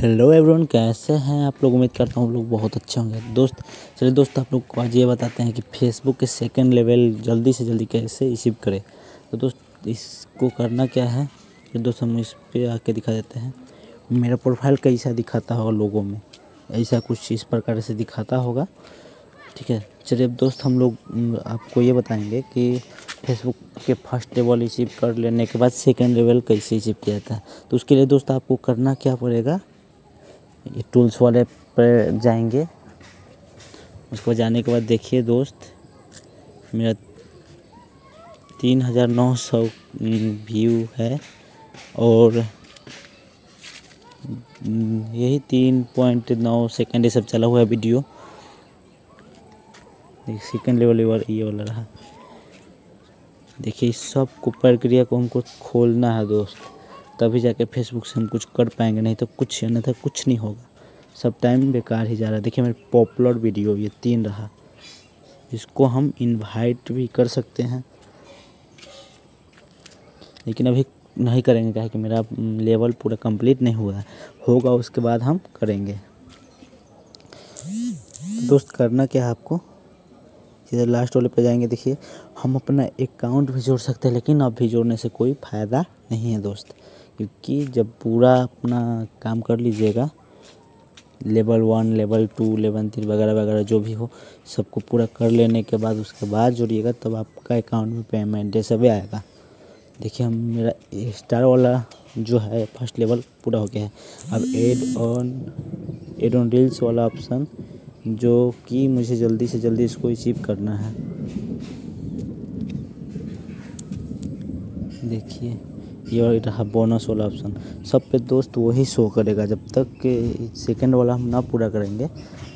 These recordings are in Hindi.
हेलो एवरीवन, कैसे हैं आप लोग? उम्मीद करता हूँ लोग बहुत अच्छे होंगे। दोस्त, चलिए दोस्त, आप लोग को आज ये बताते हैं कि फेसबुक के सेकंड लेवल जल्दी से जल्दी कैसे रिसीव करें। तो दोस्त, इसको करना क्या है? तो दोस्त, हम इस पे आके दिखा देते हैं। मेरा प्रोफ़ाइल कैसा दिखाता होगा लोगों में? ऐसा कुछ इस प्रकार से दिखाता होगा। ठीक है, चलिए अब दोस्त, हम लोग आपको ये बताएँगे कि फेसबुक के फ़र्स्ट लेवल रिसीव कर लेने के बाद सेकंड लेवल कैसे रिसीव किया जाता है। तो उसके लिए दोस्त, आपको करना क्या पड़ेगा? टूल्स वाले पर जाएँगे। उसको जाने के बाद देखिए दोस्त, मेरा तीन हज़ार नौ सौ व्यू है और यही तीन पॉइंट नौ सेकेंड ये सब चला हुआ है वीडियो। सेकेंड लेवल वाला ये वाला रहा। देखिए इस सबको प्रक्रिया को हमको खोलना है दोस्त। तभी जाके फेसबुक से हम कुछ कर पाएँगे, नहीं तो कुछ अन्यथा कुछ नहीं होगा। सब टाइम बेकार ही जा रहा है। देखिए, मेरे पॉपुलर वीडियो ये तीन रहा। इसको हम इनवाइट भी कर सकते हैं। लेकिन अभी नहीं करेंगे, क्या कि मेरा लेवल पूरा कंप्लीट नहीं हुआ है। होगा, उसके बाद हम करेंगे। दोस्त, करना क्या है आपको? सीधे लास्ट वाले पे जाएँगे, देखिए। हम अपना अकाउंट भी जोड़ सकते हैं, लेकिन अब भी जोड़ने से कोई फ़ायदा नहीं है दोस्त, क्योंकि जब पूरा अपना काम कर लीजिएगा level one level two level three वगैरह वगैरह जो भी हो, सबको पूरा कर लेने के बाद उसके बाद जोड़िएगा, तब आपका अकाउंट में पेमेंट ये सब आएगा। देखिए हम मेरा स्टार वाला जो है फ़र्स्ट लेवल पूरा हो गया है। अब add on add on reels वाला ऑप्शन जो कि मुझे जल्दी से जल्दी इसको अचीव करना है। देखिए। ये रहा बोनस वाला ऑप्शन सब पे दोस्त वही शो करेगा। जब तक कि सेकंड वाला हम ना पूरा करेंगे,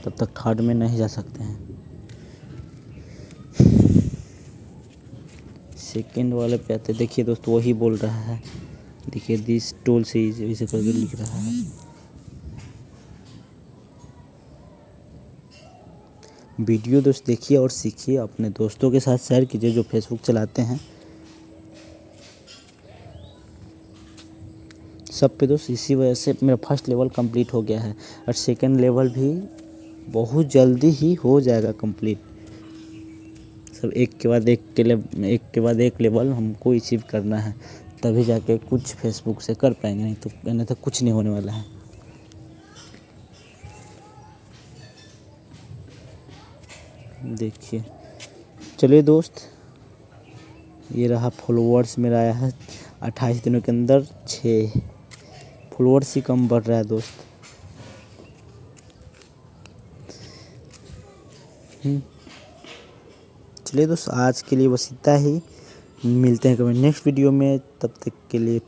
तब तक थर्ड में नहीं जा सकते हैं। सेकंड वाले पे आते, देखिए दोस्त, वही बोल रहा है। देखिए दिस टोल से इसे करके लिख रहा है। वीडियो दोस्त देखिए और सीखिए। अपने दोस्तों के साथ शेयर कीजिए जो फेसबुक चलाते हैं। सब पे दोस्त, इसी वजह से मेरा फ़र्स्ट लेवल कंप्लीट हो गया है। और सेकंड लेवल भी बहुत जल्दी ही हो जाएगा कंप्लीट सब एक के बाद एक के ले एक के बाद एक लेवल हमको अचीव करना है। तभी जाके कुछ फेसबुक से कर पाएँगे, नहीं तो नहीं तो कुछ नहीं होने वाला है। देखिए। चलिए दोस्त, ये रहा फॉलोअर्स मेरा आया है अट्ठाईस दिनों के अंदर छः। फॉलोअर्स ही कम बढ़ रहा है दोस्त हम्म। चलिए दोस्त, आज के लिए बस इतना ही मिलते हैं कभी नेक्स्ट वीडियो में, तब तक के लिए